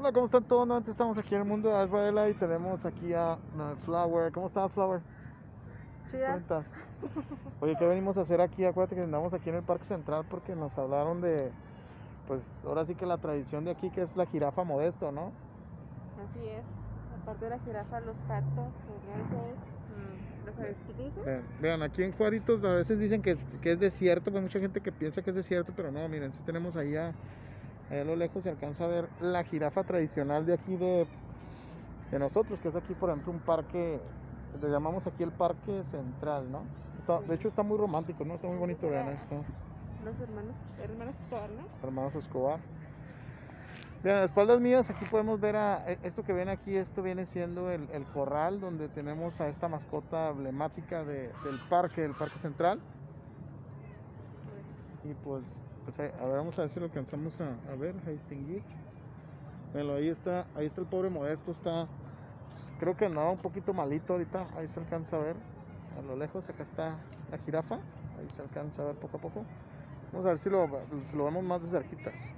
Hola, ¿cómo están todos? Nuevamente estamos aquí en el mundo de Ash Varela y tenemos aquí a Flower. ¿Cómo estás, Flower? Chida. cuentas? Oye, ¿qué venimos a hacer aquí? Acuérdate que andamos aquí en el Parque Central porque nos hablaron de, pues ahora sí que la tradición de aquí que es la jirafa modesto, ¿no? Así es. Aparte de la jirafa, los patos, los gansos, mm, los avestruzos. Vean, vean, aquí en Juaritos a veces dicen que, que es desierto, pues mucha gente que piensa que es desierto, pero no, miren, sí tenemos ahí a, allá a lo lejos se alcanza a ver la jirafa tradicional de aquí de, de nosotros, que es aquí por ejemplo un parque, le llamamos aquí el Parque Central, ¿no? Está- de hecho está muy romántico, ¿no? Está muy bonito, vean esto. Los hermanos, hermanos Escobar, ¿no? hermanos Escobar. Bien, a las espaldas mías aquí podemos ver a e- esto que ven aquí, esto viene siendo el, el corral donde tenemos a esta mascota emblemática de- del parque, del parque central. Y pues, pues ahí- a ver, vamos a ver si lo alcanzamos a, ver, a distinguir. Bueno, ahí está, ahí está el pobre Modesto, está, creo que no, un poquito malito ahorita, ahí se alcanza a ver, a lo lejos, acá está la jirafa, ahí se alcanza a ver poco a poco. Vamos a ver si lo, si lo vemos más de cerquitas.